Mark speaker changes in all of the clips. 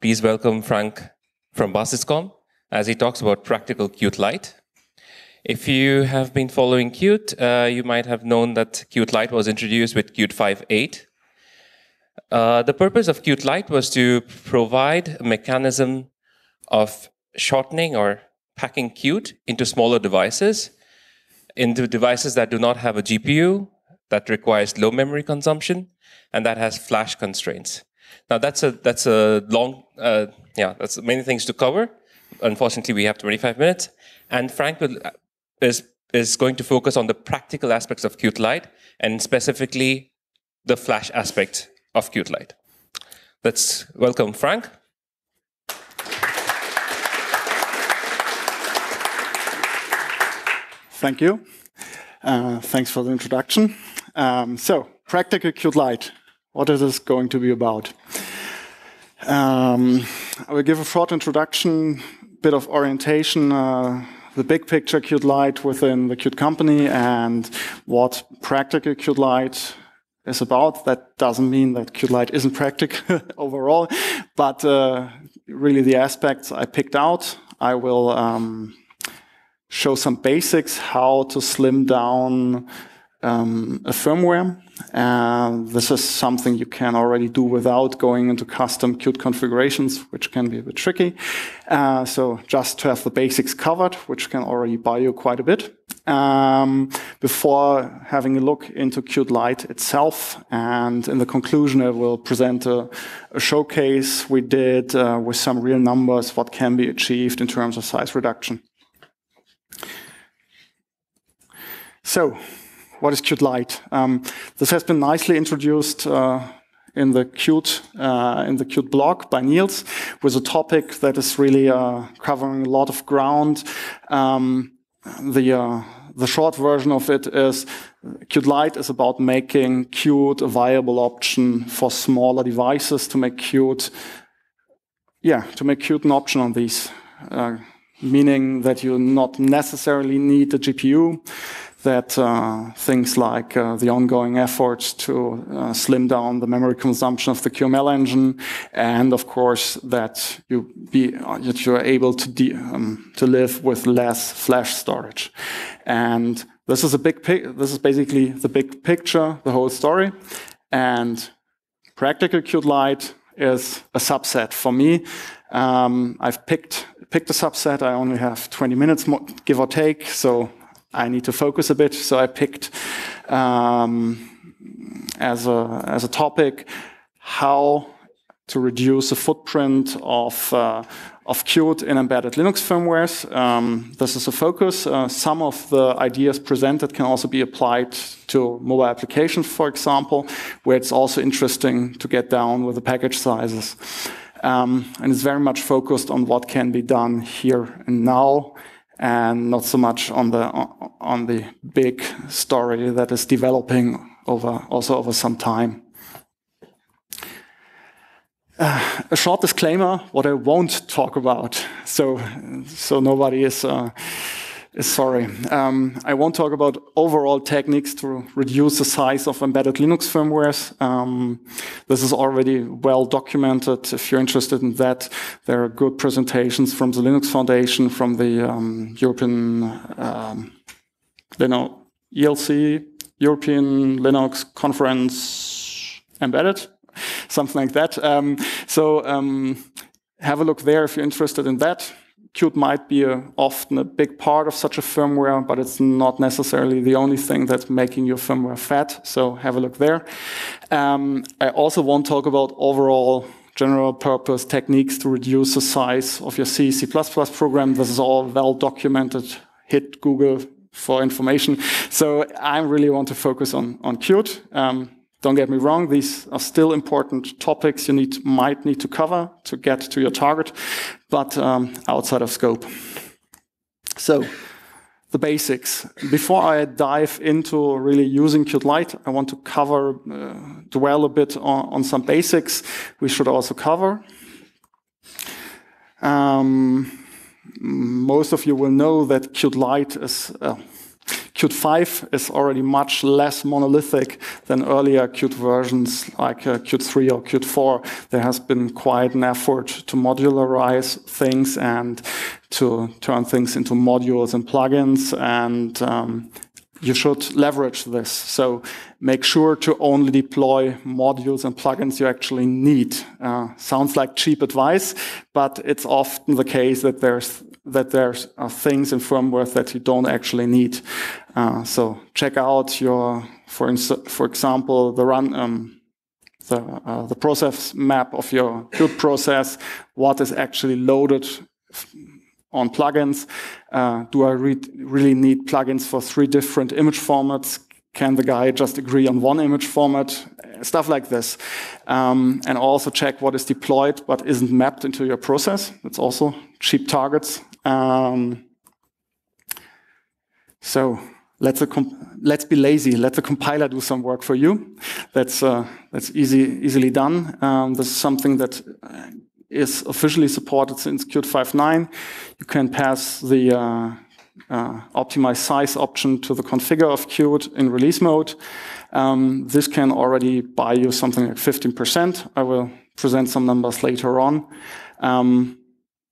Speaker 1: please welcome Frank from basysKom as he talks about practical Qt Lite. If you have been following Qt, uh, you might have known that Qt Lite was introduced with Qt 5.8. Uh, the purpose of Qt Lite was to provide a mechanism of shortening or packing Qt into smaller devices, into devices that do not have a GPU, that requires low memory consumption, and that has flash constraints. Now that's a that's a long uh, yeah that's many things to cover. Unfortunately, we have 25 minutes, and Frank will, is is going to focus on the practical aspects of Qt Lite and specifically the flash aspect of Qt Lite. Let's welcome Frank.
Speaker 2: Thank you. Uh, thanks for the introduction. Um, so, practical Qt Lite. What is this going to be about? Um, I will give a short introduction, bit of orientation, uh, the big picture Qt within the Qt company, and what practical Qt is about. That doesn't mean that Qt isn't practical overall, but uh, really the aspects I picked out. I will um, show some basics, how to slim down um, a firmware. And this is something you can already do without going into custom Qt configurations, which can be a bit tricky. Uh, so just to have the basics covered, which can already buy you quite a bit, um, before having a look into Qt Lite itself. And in the conclusion, I will present a, a showcase we did uh, with some real numbers, what can be achieved in terms of size reduction. So, what is Qt Lite? Um, this has been nicely introduced uh, in the Qt uh, in the Qt blog by Niels, with a topic that is really uh, covering a lot of ground. Um, the uh, the short version of it is Qt Lite is about making Qt a viable option for smaller devices to make Qt, yeah, to make Qt an option on these. Uh, meaning that you not necessarily need a GPU that uh, things like uh, the ongoing efforts to uh, slim down the memory consumption of the QML engine, and of course that you be that you're able to um, to live with less flash storage, and this is a big this is basically the big picture, the whole story, and practical Qt Lite is a subset for me. Um, I've picked picked a subset. I only have 20 minutes, more, give or take, so I need to focus a bit. So I picked um, as a as a topic how to reduce the footprint of uh, of Qt in embedded Linux firmwares. Um, this is a focus. Uh, some of the ideas presented can also be applied to mobile applications, for example, where it's also interesting to get down with the package sizes. Um, and it's very much focused on what can be done here and now and not so much on the on the big story that is developing over also over some time. Uh, a short disclaimer: what I won't talk about, so so nobody is. Uh, sorry. Um, I won't talk about overall techniques to reduce the size of embedded Linux firmwares. Um, this is already well documented. If you're interested in that, there are good presentations from the Linux Foundation, from the um, European um, Linux ELC, European Linux Conference Embedded, something like that. Um, so um, have a look there if you're interested in that. Qt might be a, often a big part of such a firmware, but it's not necessarily the only thing that's making your firmware fat. So have a look there. Um, I also won't talk about overall general purpose techniques to reduce the size of your C, C++ program. This is all well documented. Hit Google for information. So I really want to focus on, on Qt. Um, don't get me wrong, these are still important topics you need might need to cover to get to your target, but um, outside of scope. So, the basics. Before I dive into really using Qt Lite, I want to cover, uh, dwell a bit on, on, some basics we should also cover. Um, most of you will know that Qt Lite is, uh, Qt 5 is already much less monolithic than earlier Qt versions like uh, Qt 3 or Qt 4. There has been quite an effort to modularize things and to turn things into modules and plugins. And um, you should leverage this. So make sure to only deploy modules and plugins you actually need. Uh, sounds like cheap advice, but it's often the case that there's that there are things in firmware that you don't actually need. Uh, so check out your, for, for example, the run, um, the, uh, the process map of your build process, what is actually loaded on plugins. Uh, do I re really need plugins for three different image formats? Can the guy just agree on one image format? Stuff like this. Um, and also check what is deployed but isn't mapped into your process. That's also cheap targets. Um, so let's, let's be lazy. Let the compiler do some work for you. That's, uh, that's easy, easily done. Um, this is something that is officially supported since Qt 5.9. You can pass the uh, uh, optimize size option to the configure of Qt in release mode. Um, this can already buy you something like 15%. I will present some numbers later on. Um,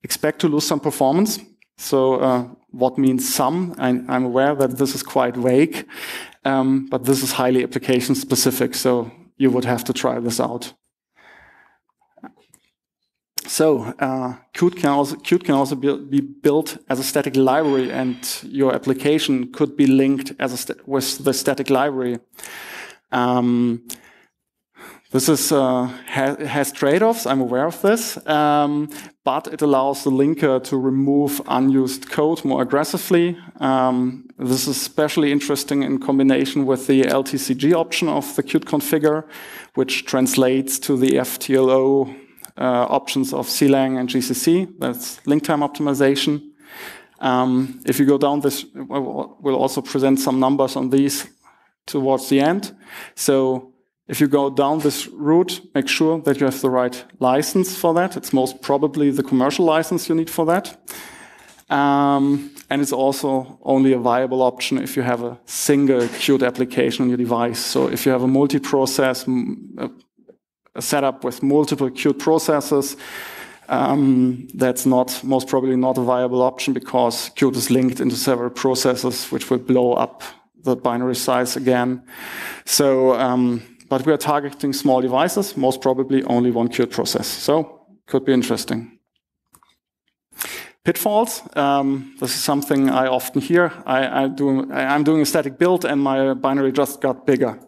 Speaker 2: expect to lose some performance. So uh, what means some? I, am aware that this is quite vague, um, but this is highly application specific. So you would have to try this out. So uh, Qt can also Qt can also be, built as a static library, and your application could be linked as with the static library. Um, this is uh, ha has trade-offs. I'm aware of this, um, but it allows the linker to remove unused code more aggressively. Um, this is especially interesting in combination with the LTCG option of the Qt configure, which translates to the FLTO uh, options of CLang and GCC. That's link time optimization. Um, if you go down this, we'll also present some numbers on these towards the end. So if you go down this route, make sure that you have the right license for that. It's most probably the commercial license you need for that. Um, and it's also only a viable option if you have a single Qt application on your device. So if you have a multi-process, setup with multiple Qt processes. Um, that's not most probably not a viable option because Qt is linked into several processes, which will blow up the binary size again. So, um, but we are targeting small devices, most probably only one Qt process. So, could be interesting. Pitfalls. Um, this is something I often hear. I, I do, I'm doing a static build and my binary just got bigger.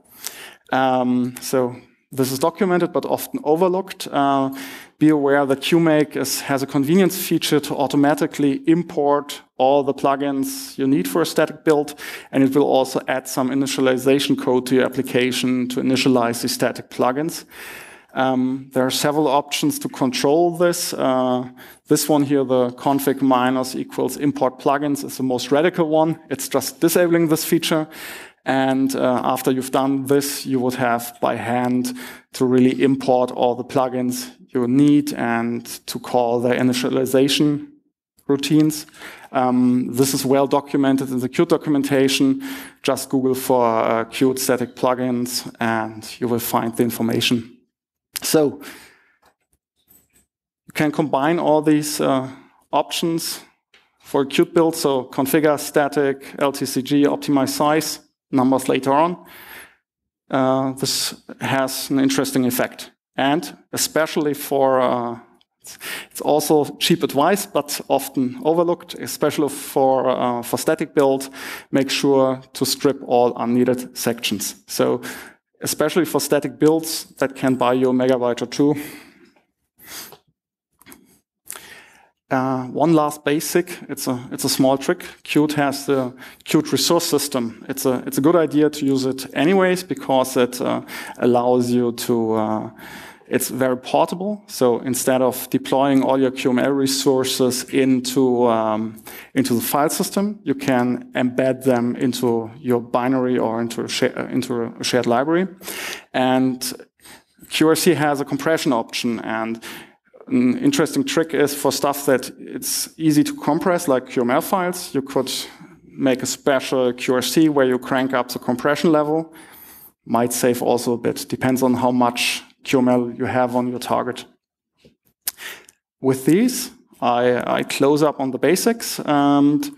Speaker 2: Um, so this is documented but often overlooked. Uh, be aware that QMake is, has a convenience feature to automatically import all the plugins you need for a static build, and it will also add some initialization code to your application to initialize the static plugins. Um, there are several options to control this. Uh, this one here, the config minus equals import plugins, is the most radical one. It's just disabling this feature. And uh, after you've done this, you would have by hand to really import all the plugins you need and to call the initialization routines. Um, this is well documented in the Qt documentation. Just Google for uh, Qt static plugins and you will find the information. So you can combine all these uh, options for Qt build. So configure static, LTCG, optimize size numbers later on, uh, this has an interesting effect. And especially for, uh, it's also cheap advice, but often overlooked, especially for, uh, for static build, make sure to strip all unneeded sections. So especially for static builds, that can buy you a megabyte or two Uh, one last basic, it's a, it's a small trick. Qt has the Qt resource system. It's a, it's a good idea to use it anyways because it uh, allows you to, uh, it's very portable. So instead of deploying all your QML resources into, um, into the file system, you can embed them into your binary or into a, into a shared library. And QRC has a compression option and an interesting trick is for stuff that it's easy to compress, like QML files. You could make a special QRC where you crank up the compression level. Might save also a bit. Depends on how much QML you have on your target. With these, I, I close up on the basics and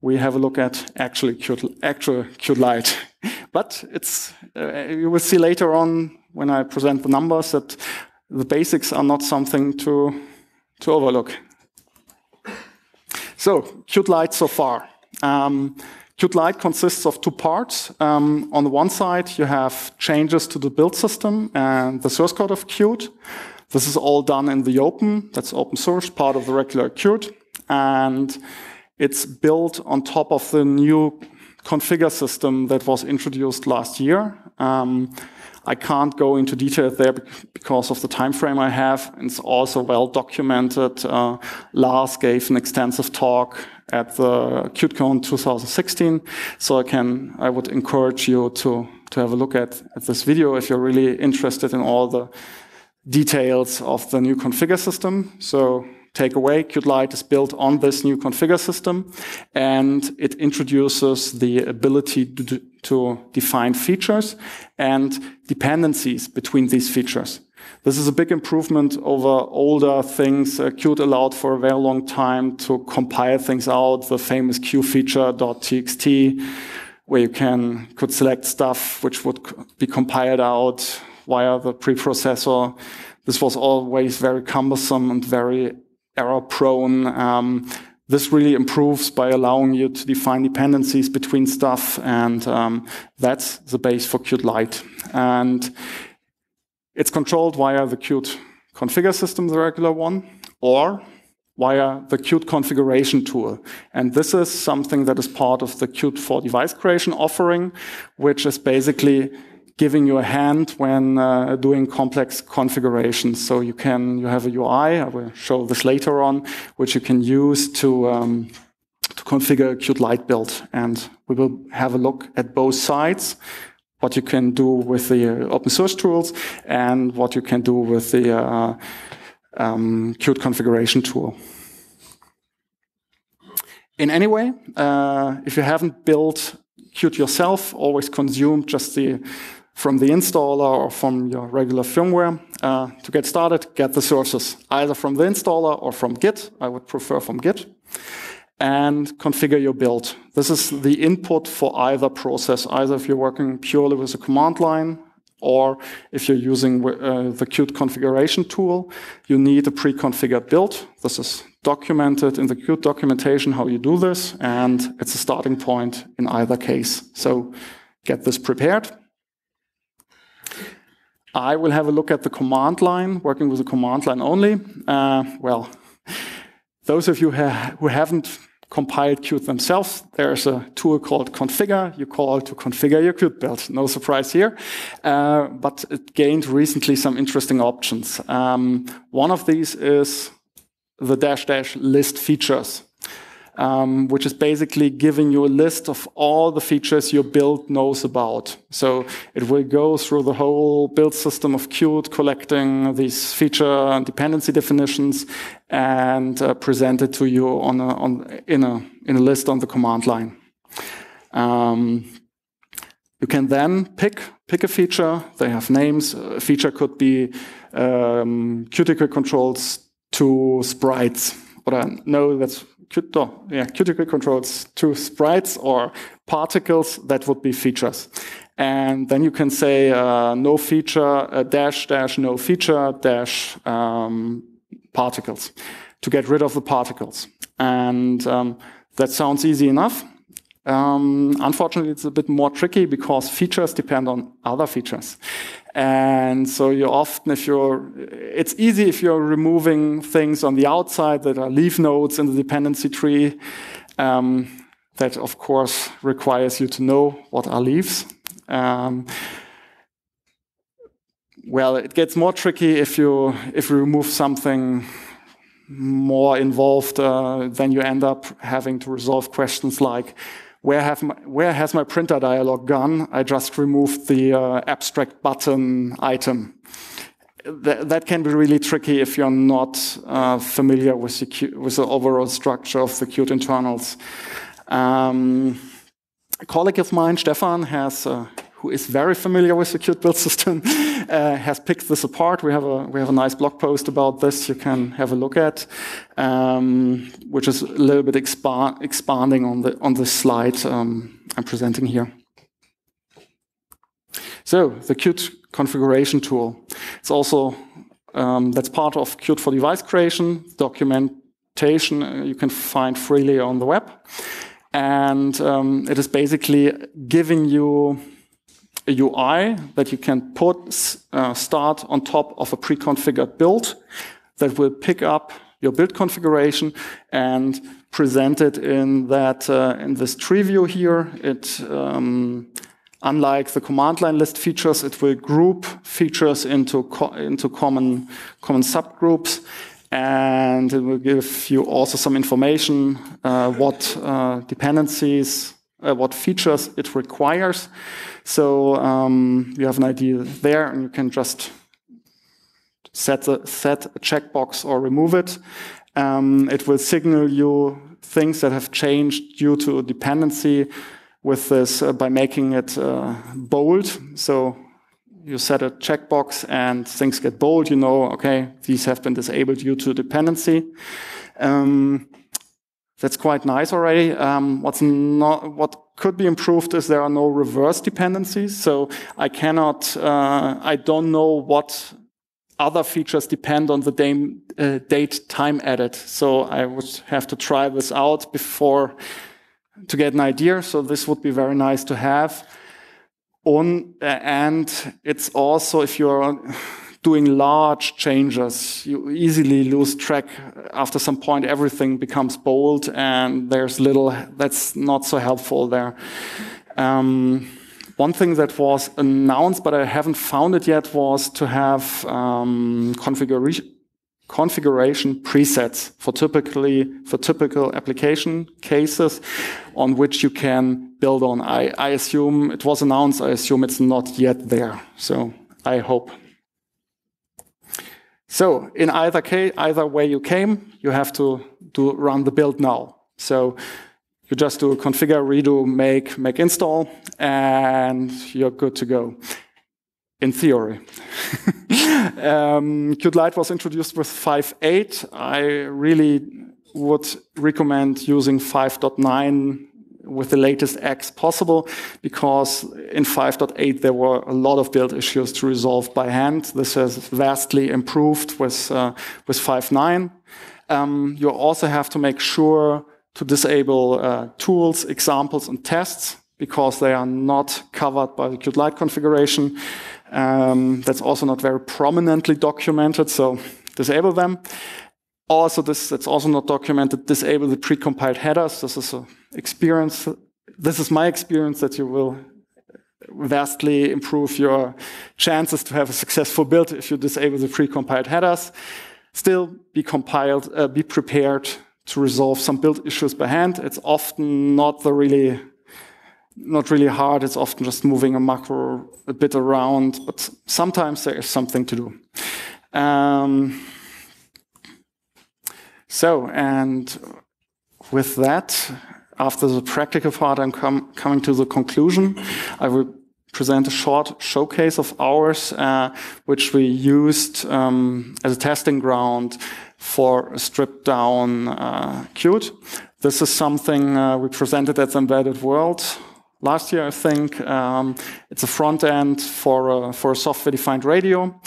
Speaker 2: we have a look at actually Qt, actual Qt Lite. but it's uh, you will see later on when I present the numbers that the basics are not something to to overlook. So Qt Lite so far. Um, Qt Lite consists of two parts. Um, on the one side, you have changes to the build system and the source code of Qt. This is all done in the open. That's open source, part of the regular Qt. And it's built on top of the new configure system that was introduced last year. Um, I can't go into detail there because of the time frame I have. It's also well documented. Uh, Lars gave an extensive talk at the QtCon 2016, so I can I would encourage you to to have a look at, at this video if you're really interested in all the details of the new configure system. So takeaway, Qt is built on this new configure system, and it introduces the ability to, to define features and dependencies between these features. This is a big improvement over older things. Uh, Qt allowed for a very long time to compile things out, the famous Q feature.txt, where you can could select stuff which would be compiled out via the preprocessor. This was always very cumbersome and very error prone. Um, this really improves by allowing you to define dependencies between stuff, and um, that's the base for Qt Lite. And it's controlled via the Qt configure system, the regular one, or via the Qt configuration tool. And this is something that is part of the Qt for device creation offering, which is basically giving you a hand when uh, doing complex configurations. So you can you have a UI. I will show this later on, which you can use to um, to configure Qt Lite build. And we will have a look at both sides. What you can do with the uh, open source tools and what you can do with the uh, um, Qt configuration tool. In any way, uh, if you haven't built Qt yourself, always consume just the from the installer or from your regular firmware. Uh, to get started, get the sources, either from the installer or from Git. I would prefer from Git. And configure your build. This is the input for either process, either if you're working purely with a command line or if you're using uh, the Qt configuration tool, you need a pre-configured build. This is documented in the Qt documentation how you do this, and it's a starting point in either case. So get this prepared. I will have a look at the command line, working with the command line only. Uh, well, those of you ha who haven't compiled Qt themselves, there's a tool called configure. You call to configure your Qt build. No surprise here. Uh, but it gained recently some interesting options. Um, one of these is the dash dash list features um, which is basically giving you a list of all the features your build knows about. So it will go through the whole build system of Qt, collecting these feature and dependency definitions, and uh, present it to you on a, on, in, a, in a list on the command line. Um, you can then pick pick a feature. They have names. A feature could be um, cuticle controls to sprites. Or no, that's oh, yeah, cuticle controls to sprites or particles, that would be features. And then you can say uh, no feature, uh, dash, dash, no feature, dash um, particles to get rid of the particles. And um, that sounds easy enough. Um, unfortunately, it's a bit more tricky because features depend on other features. And so you often, if you're, it's easy if you're removing things on the outside that are leaf nodes in the dependency tree. Um, that, of course, requires you to know what are leaves. Um, well, it gets more tricky if you if you remove something more involved. Uh, then you end up having to resolve questions like where, have my, where has my printer dialog gone? I just removed the uh, abstract button item. Th that can be really tricky if you're not uh, familiar with the, with the, overall structure of the Qt internals. Um, a colleague of mine, Stefan, has uh, who is very familiar with the Qt build system, uh, has picked this apart. We have a we have a nice blog post about this. You can have a look at, um, which is a little bit expand, expanding on the on this slide um, I'm presenting here. So the Qt configuration tool. It's also um, that's part of Qt for device creation documentation. Uh, you can find freely on the web, and um, it is basically giving you a UI that you can put uh, start on top of a pre-configured build that will pick up your build configuration and present it in that uh, in this tree view here. It um, unlike the command line list features, it will group features into co into common common subgroups, and it will give you also some information uh, what uh, dependencies, uh, what features it requires. So um, you have an idea there, and you can just set a, set a checkbox or remove it. Um, it will signal you things that have changed due to a dependency with this uh, by making it uh, bold. So you set a checkbox and things get bold. You know, okay, these have been disabled due to dependency. Um, that's quite nice already. Um, what's not what could be improved is there are no reverse dependencies. So I cannot, uh, I don't know what other features depend on the dame, uh, date time edit. So I would have to try this out before to get an idea. So this would be very nice to have. On, and it's also if you're doing large changes, you easily lose track. After some point, everything becomes bold, and there's little that's not so helpful there. Um, one thing that was announced, but I haven't found it yet, was to have um, configuration configuration presets for typically for typical application cases on which you can build on. I, I assume it was announced. I assume it's not yet there. So I hope so in either case, either way you came, you have to do run the build now. So you just do configure, redo, make, make install, and you're good to go. In theory. um, Qt was introduced with 5.8. I really would recommend using 5.9 with the latest X possible because in 5.8 there were a lot of build issues to resolve by hand. This has vastly improved with, uh, with 5.9. Um, you also have to make sure to disable uh, tools, examples, and tests because they are not covered by the Qt Lite configuration. Um, that's also not very prominently documented, so disable them. Also, this that's also not documented. Disable the precompiled headers. This is a experience. This is my experience that you will vastly improve your chances to have a successful build if you disable the precompiled headers. Still, be compiled, uh, be prepared to resolve some build issues by hand. It's often not the really, not really hard. It's often just moving a macro a bit around, but sometimes there is something to do. Um, so, and with that, after the practical part, I'm com coming to the conclusion. I will present a short showcase of ours, uh, which we used um, as a testing ground for a stripped down uh, Qt. This is something uh, we presented at the Embedded World last year, I think. Um, it's a front end for a, for a software defined radio.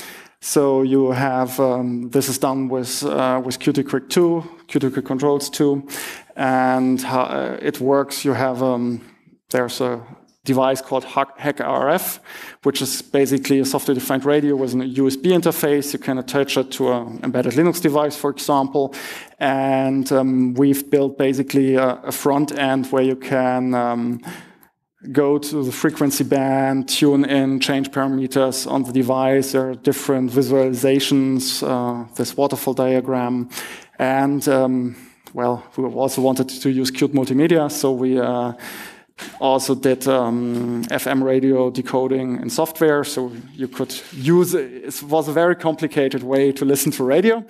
Speaker 2: So you have um, this is done with uh, with Qt 2, Qt Quick controls 2, and how, uh, it works. You have um, there's a device called HackRF, which is basically a software-defined radio with a USB interface. You can attach it to an embedded Linux device, for example. And um, we've built basically a, a, front end where you can um, go to the frequency band, tune in, change parameters on the device. There are different visualizations, uh, this waterfall diagram. And, um, well, we also wanted to use Qt Multimedia, so we uh, also did um, FM radio decoding in software, so you could use it. It was a very complicated way to listen to radio.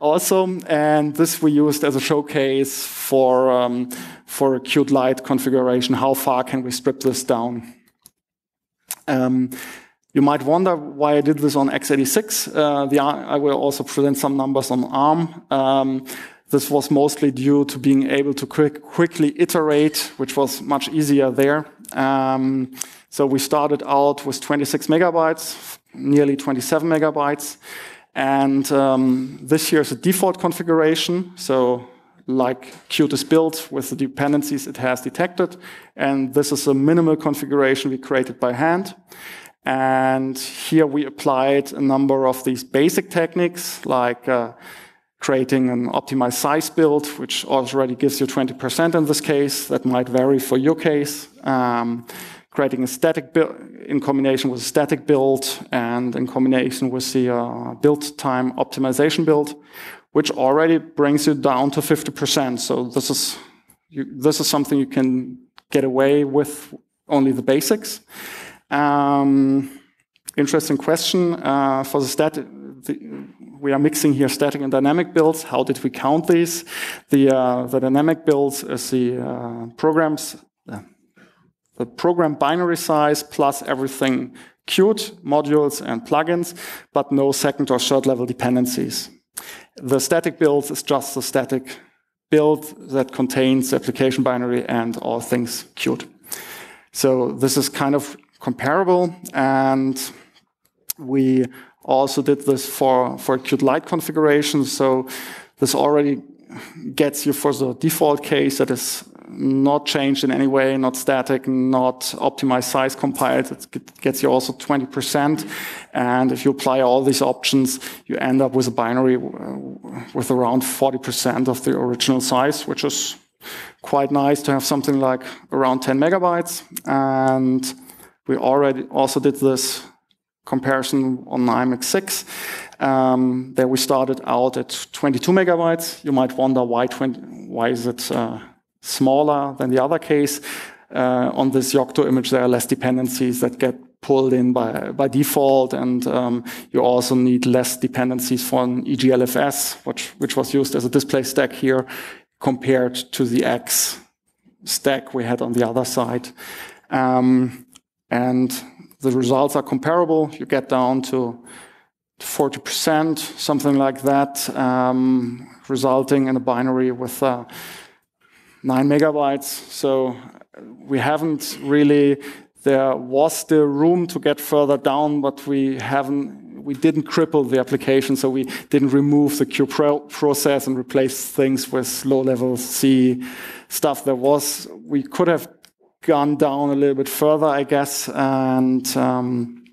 Speaker 2: Also, and this we used as a showcase for um, for a Qt Lite configuration. How far can we strip this down? Um, you might wonder why I did this on x86. Uh, the, I will also present some numbers on ARM. Um, this was mostly due to being able to quick, quickly iterate, which was much easier there. Um, so we started out with 26 megabytes, nearly 27 megabytes. And um, this here is a default configuration. So like Qt is built with the dependencies it has detected. And this is a minimal configuration we created by hand. And here we applied a number of these basic techniques like uh, creating an optimized size build, which already gives you 20% in this case. That might vary for your case. Um, creating a static build in combination with a static build and in combination with the uh, build time optimization build, which already brings you down to 50%. So this is, you, this is something you can get away with only the basics. Um, interesting question uh, for the static. we are mixing here static and dynamic builds. How did we count these? The, uh, the dynamic builds is the uh, programs, uh, the program binary size plus everything Qt, modules and plugins, but no second or third level dependencies. The static build is just the static build that contains the application binary and all things Qt. So this is kind of comparable. And we also did this for, for Qt Lite configuration. So this already gets you for the default case that is not changed in any way, not static, not optimized size compiled. It gets you also 20%. And if you apply all these options, you end up with a binary uh, with around 40% of the original size, which is quite nice to have something like around 10 megabytes. And we already also did this comparison on IMX6. Um, there we started out at 22 megabytes. You might wonder why 20, why is it uh, smaller than the other case? Uh, on this Yocto image, there are less dependencies that get pulled in by, by default, and um, you also need less dependencies for EGLFS, which, which was used as a display stack here, compared to the X stack we had on the other side. Um, and the results are comparable. You get down to 40%, something like that, um, resulting in a binary with uh, nine megabytes. So we haven't really, there was still room to get further down, but we haven't, we didn't cripple the application. So we didn't remove the Q process and replace things with low level C stuff. There was, we could have gone down a little bit further, I guess. And um,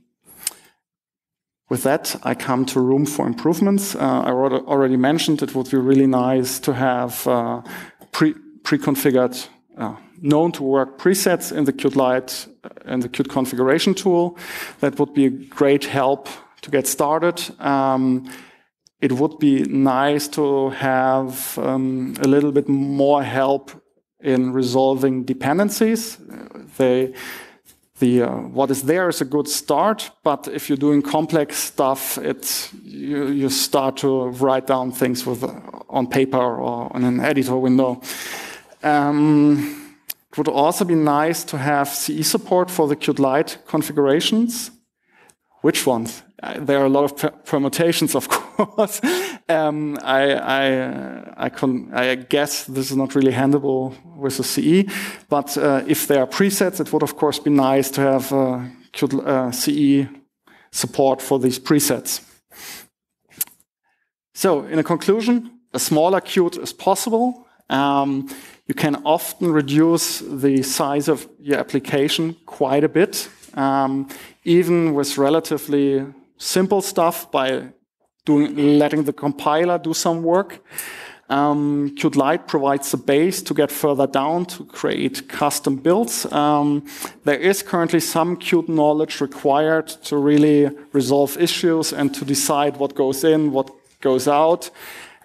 Speaker 2: with that, I come to room for improvements. Uh, I already mentioned it would be really nice to have uh, pre pre-configured, uh, known to work presets in the Qt Lite and uh, the Qt configuration tool. That would be a great help to get started. Um, it would be nice to have um, a little bit more help in resolving dependencies. They, the uh, what is there is a good start, but if you're doing complex stuff, it you, you start to write down things with uh, on paper or on an editor window. Um, it would also be nice to have CE support for the Qt Lite configurations. Which ones? Uh, there are a lot of permutations, of course. um, I, I, I, con I, guess this is not really handleable with a CE, but uh, if there are presets, it would of course be nice to have uh, uh CE support for these presets. So, in a conclusion, a smaller Qt is possible. Um, you can often reduce the size of your application quite a bit, um, even with relatively simple stuff by doing, letting the compiler do some work. Um, Qt Lite provides the base to get further down to create custom builds. Um, there is currently some Qt knowledge required to really resolve issues and to decide what goes in, what goes out.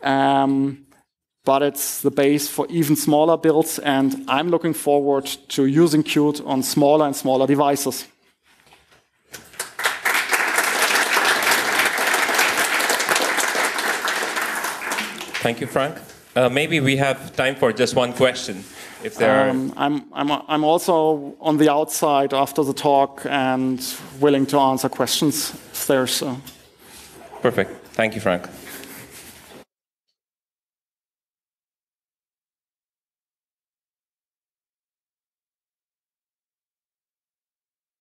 Speaker 2: Um, but it's the base for even smaller builds, and I'm looking forward to using Qt on smaller and smaller devices.
Speaker 1: Thank you, Frank. Uh, maybe we have time for just one question. If there
Speaker 2: um, I'm, I'm, I'm also on the outside after the talk and willing to answer questions if there's. Uh...
Speaker 1: Perfect. Thank you, Frank.